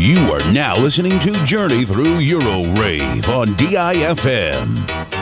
You are now listening to Journey Through Euro Rave on DIFM.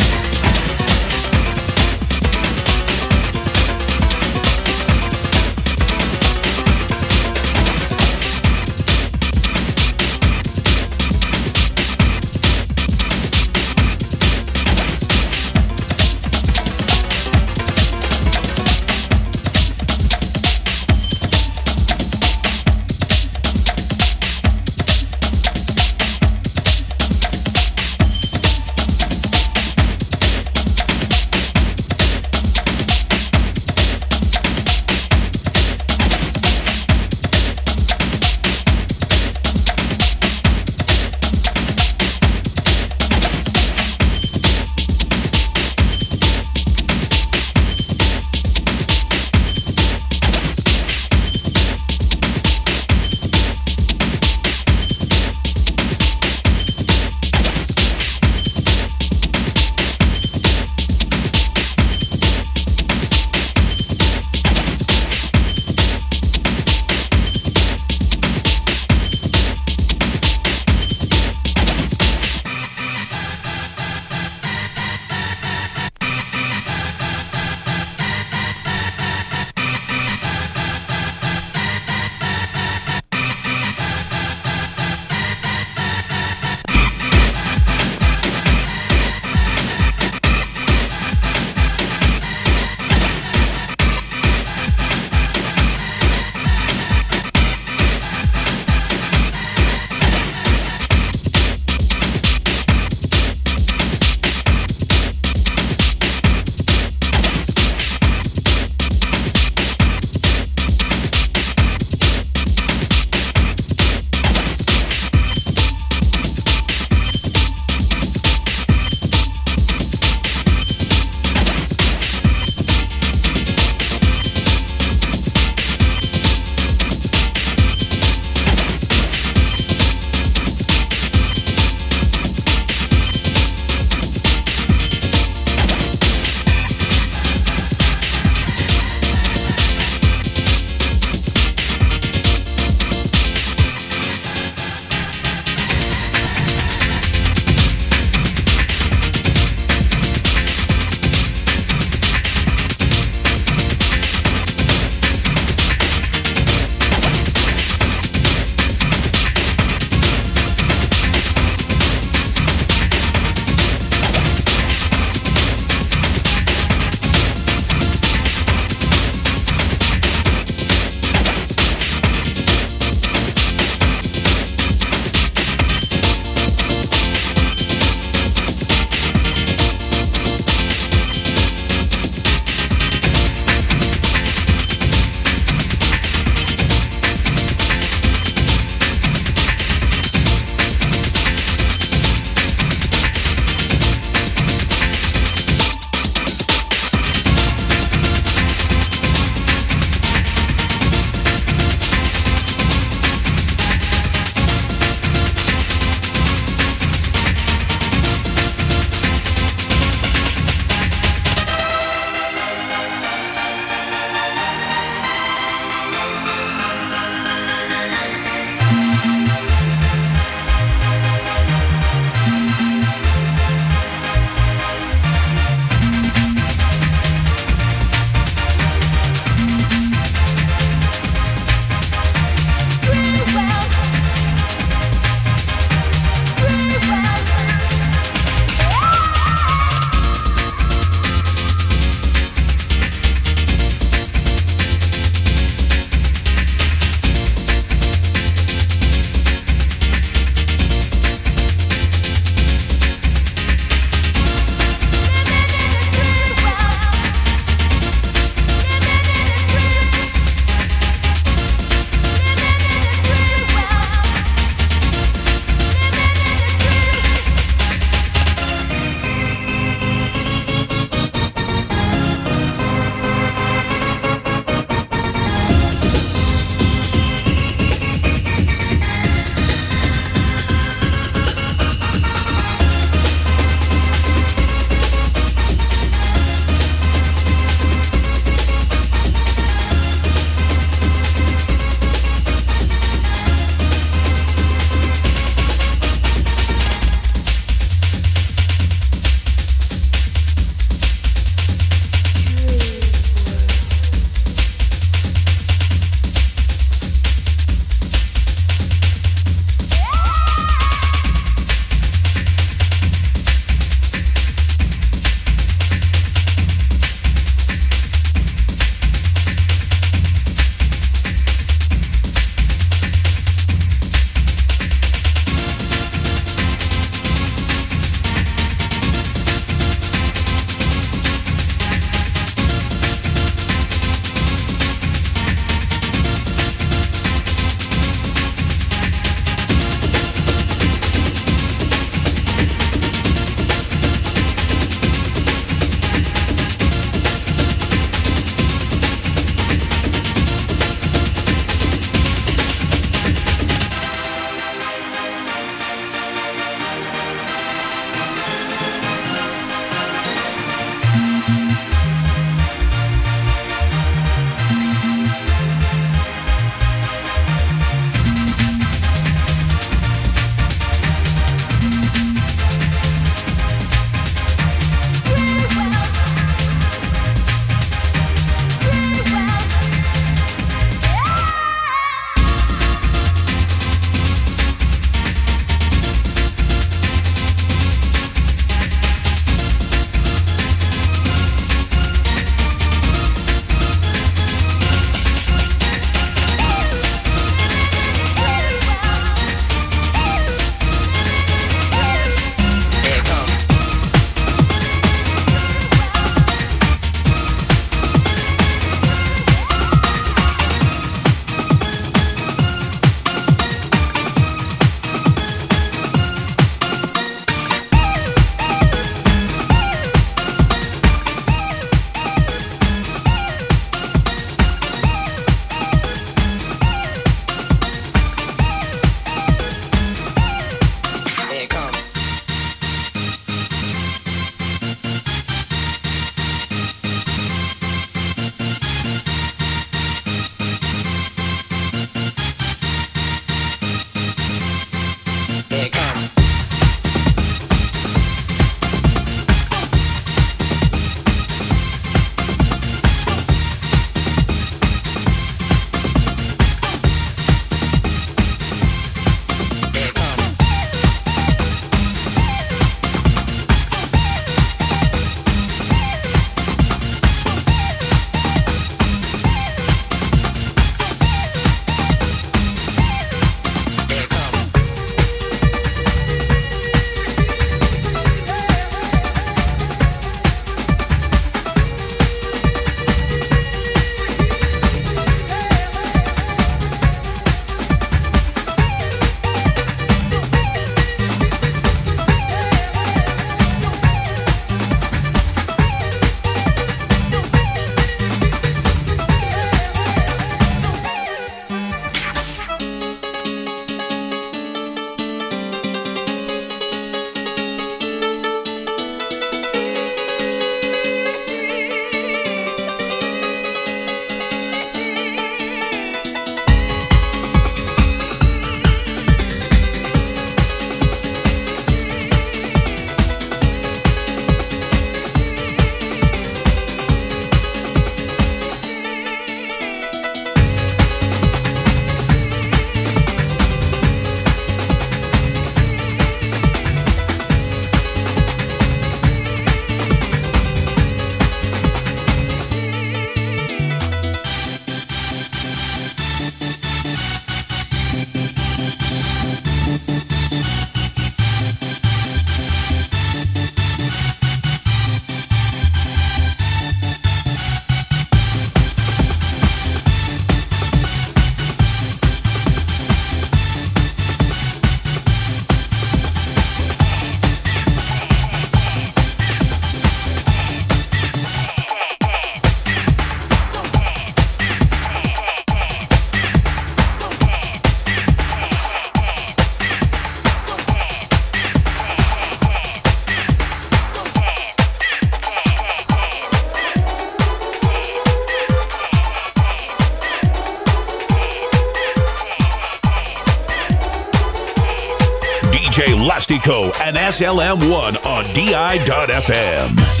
And SLM1 on DI.FM.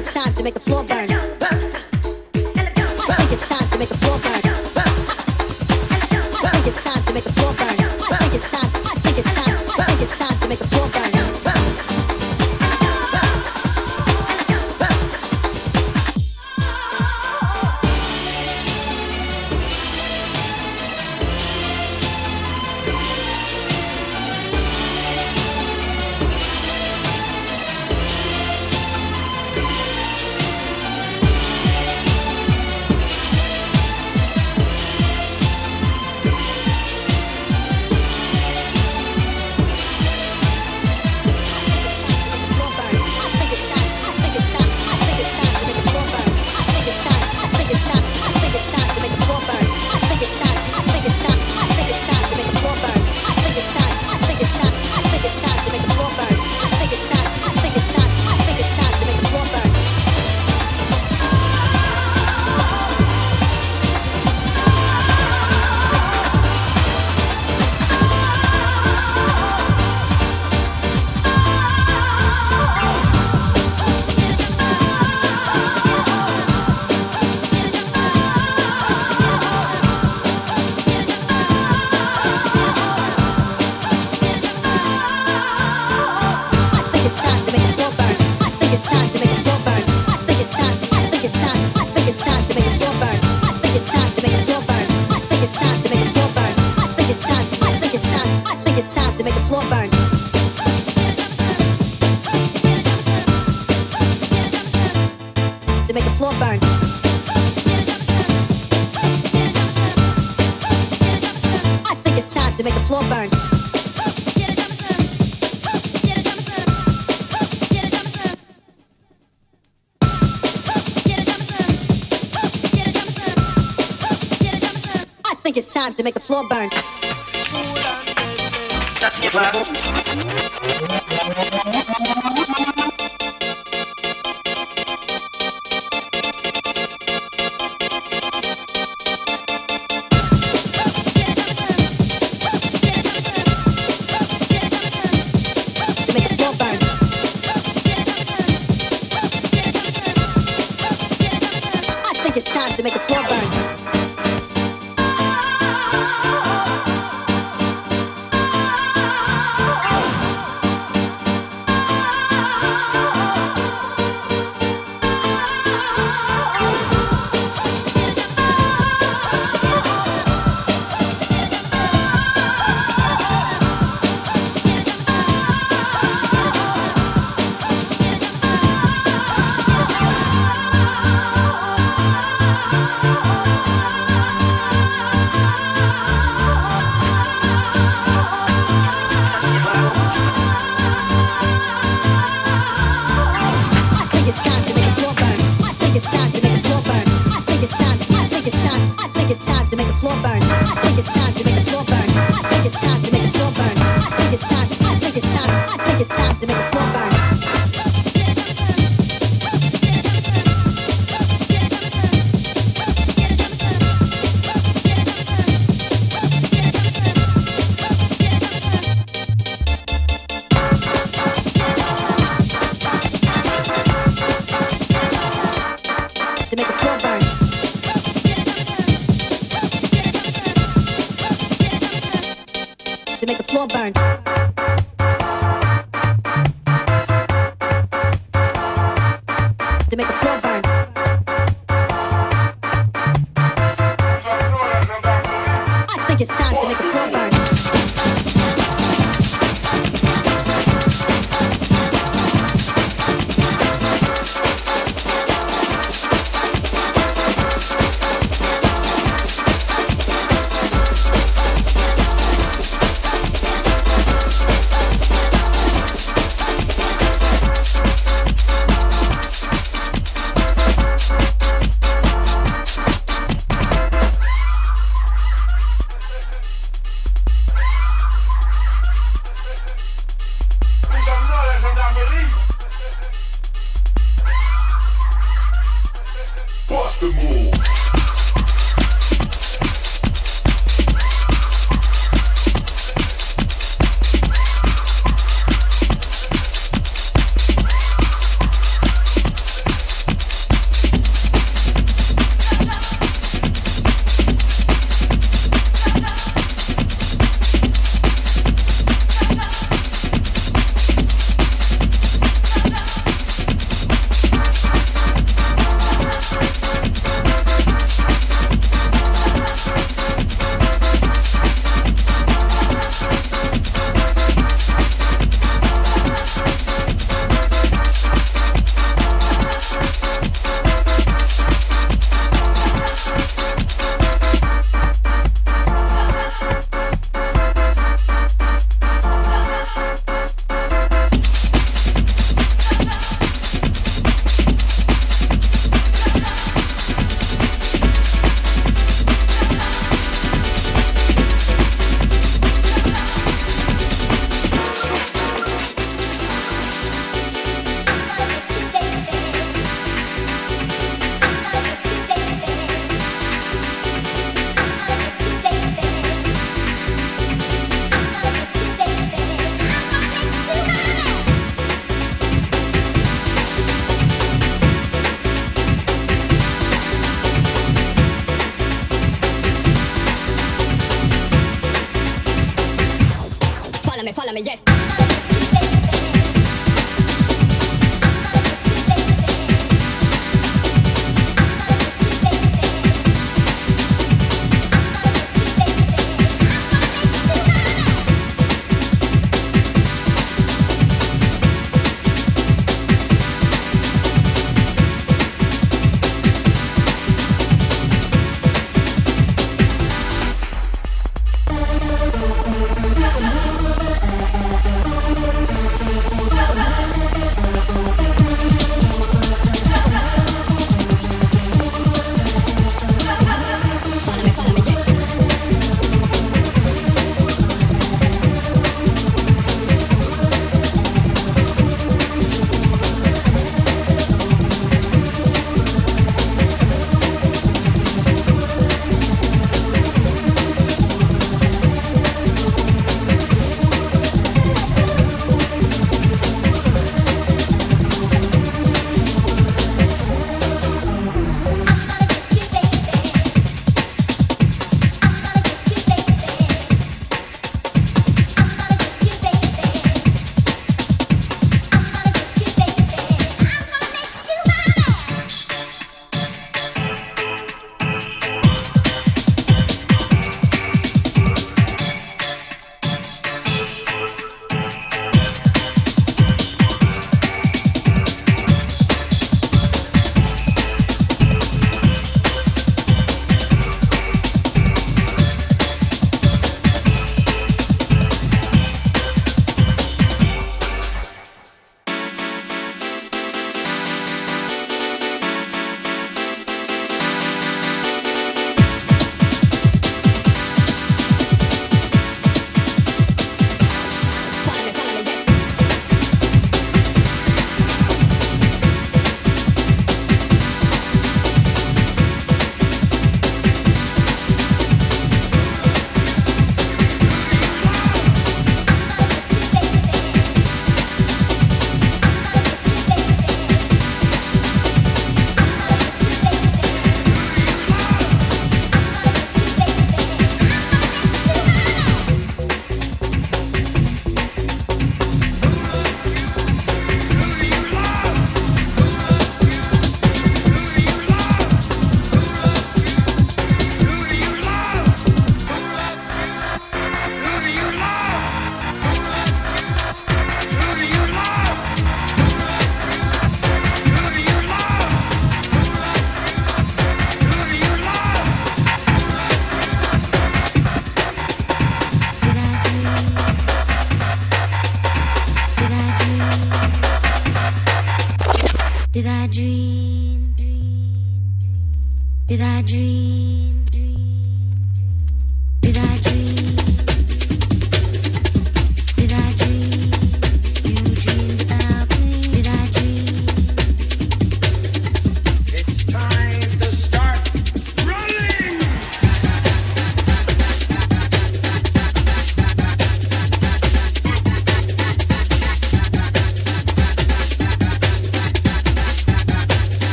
think it's time to make the floor burn. I think it's time to make the floor think it's time to make the floor burn. That's your class.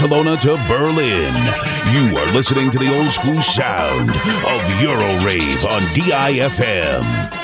Barcelona to Berlin, you are listening to the old school sound of Euro Rave on DIFM.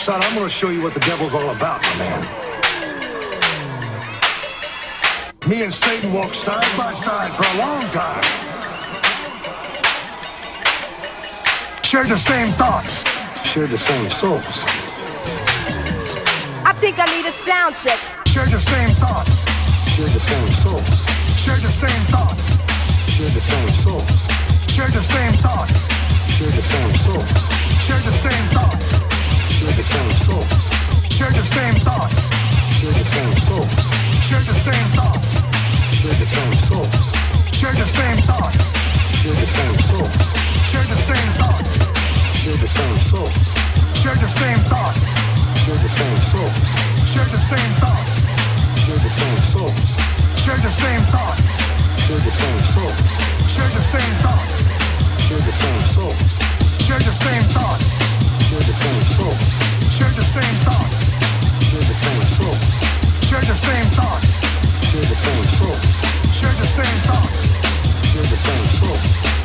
Side. I'm going to show you what the devil's all about, my man. Me and Satan walked side by side for a long time. Shared the same thoughts. Shared the same souls. I think I need a sound check. Shared the same thoughts. Shared the same souls. Shared the same thoughts. Shared the same souls. Shared the same thoughts. Shared the same same souls. Share the same thoughts. Share the same souls. Share the same thoughts. Share the same souls. Share the same thoughts. Share the same souls. Share the same thoughts. Share the same souls. Share the same thoughts. Share the same souls. Share the same thoughts. Share the same souls. Share the same thoughts. Share the same souls. Share the same thoughts. Share the same souls. Share the same thoughts. Share the same souls soul.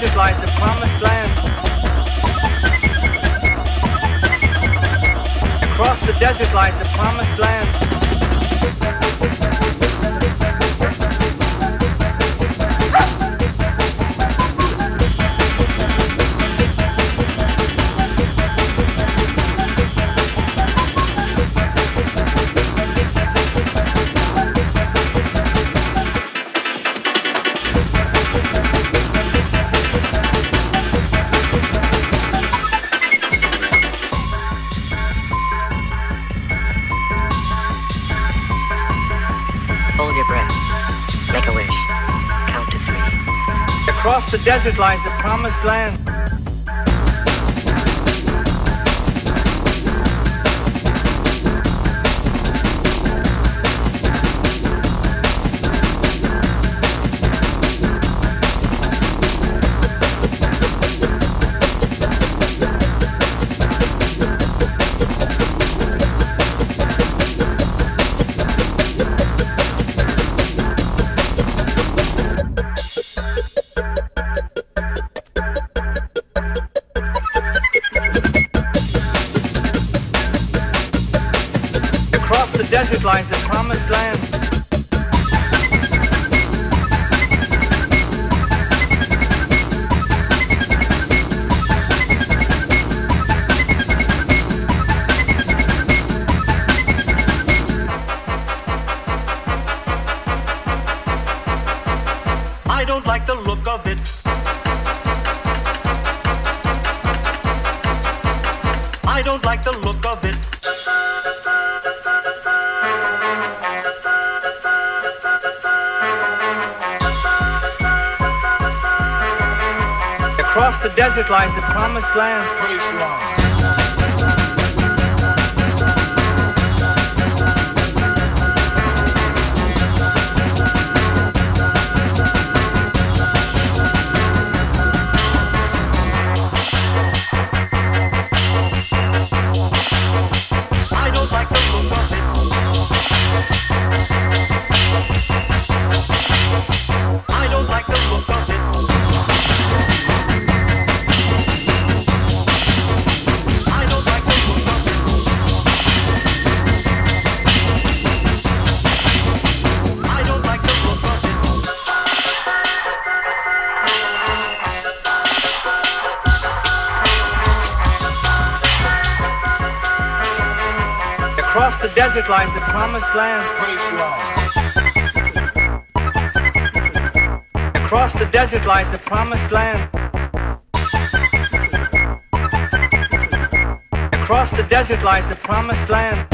desert like the promised land. Across the desert lies the promised land. desert lies the promised land. Across the desert lies the promised land. Across the desert lies the promised land.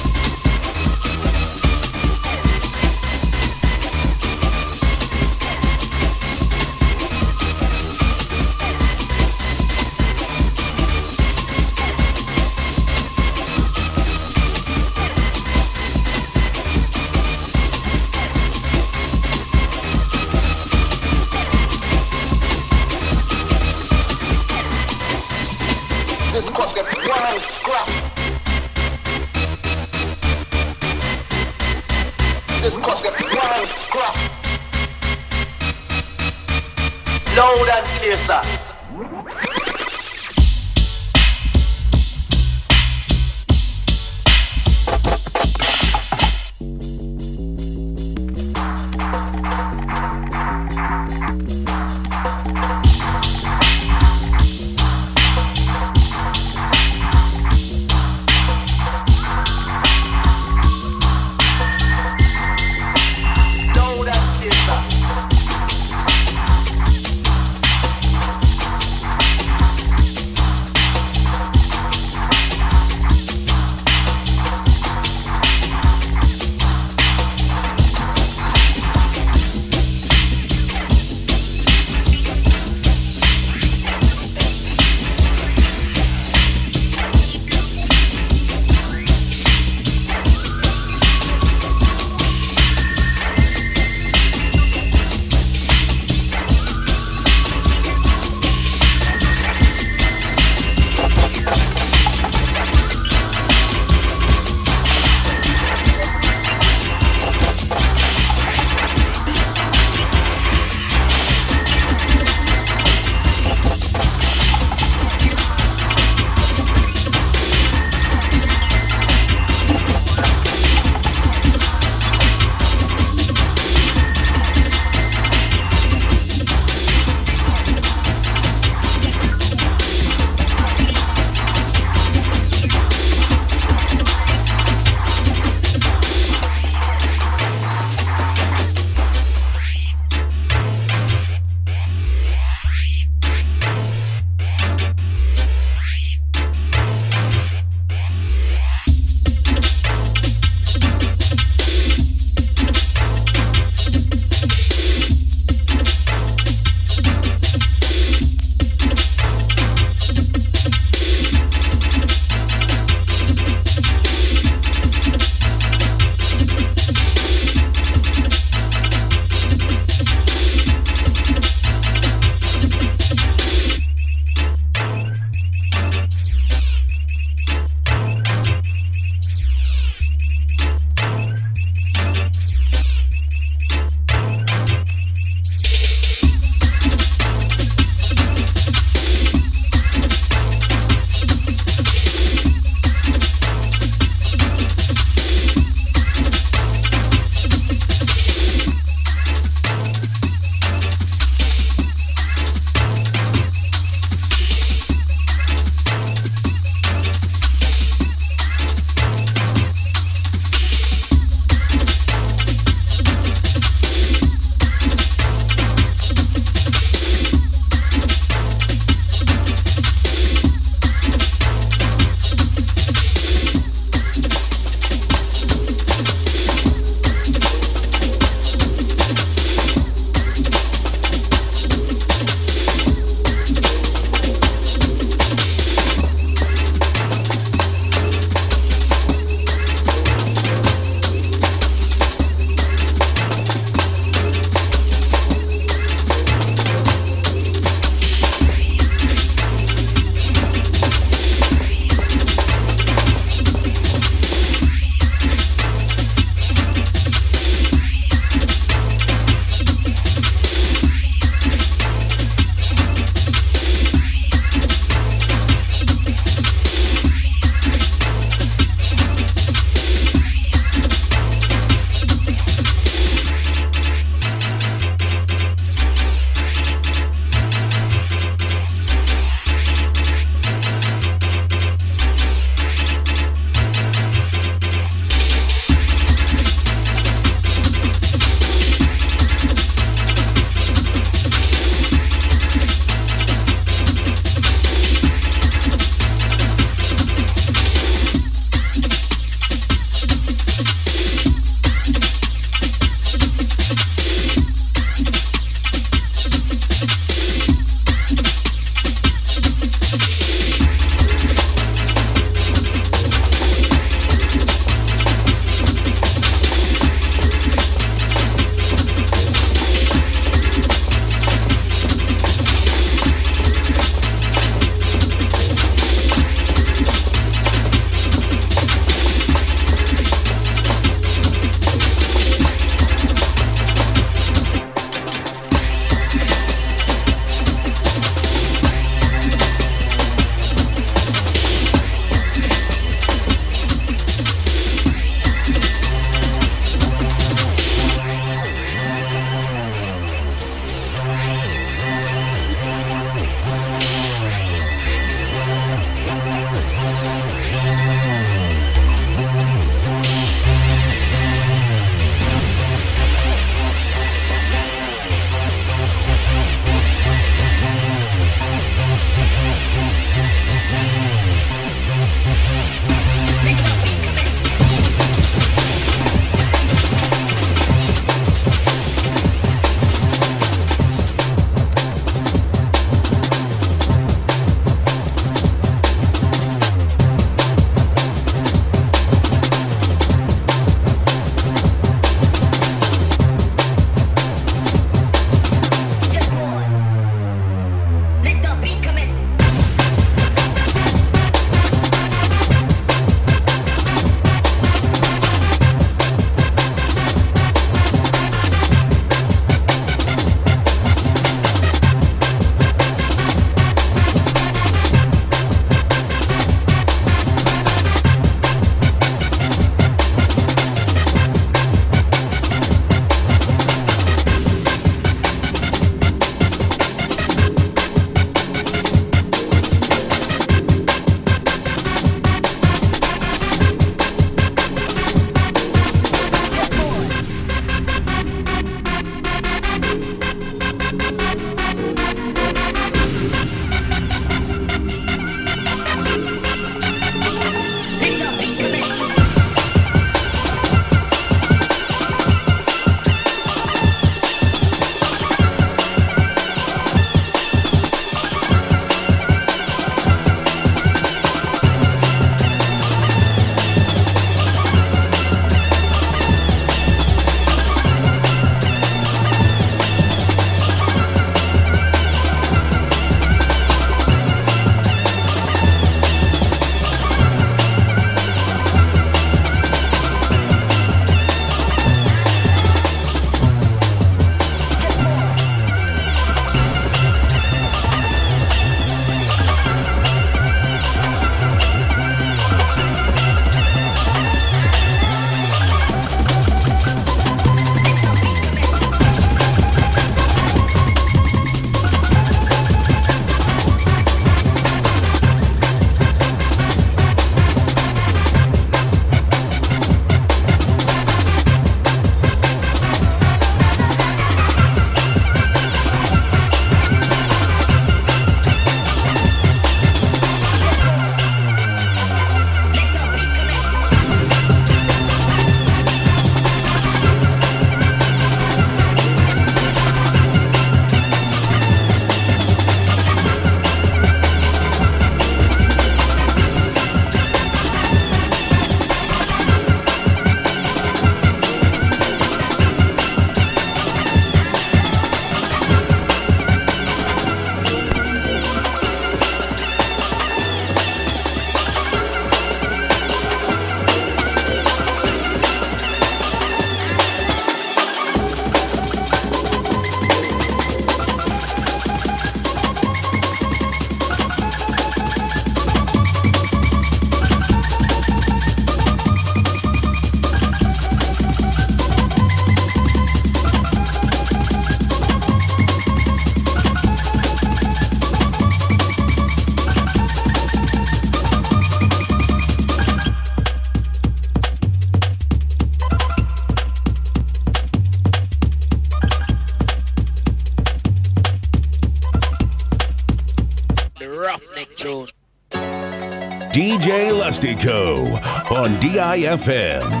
Mystico on DIFM.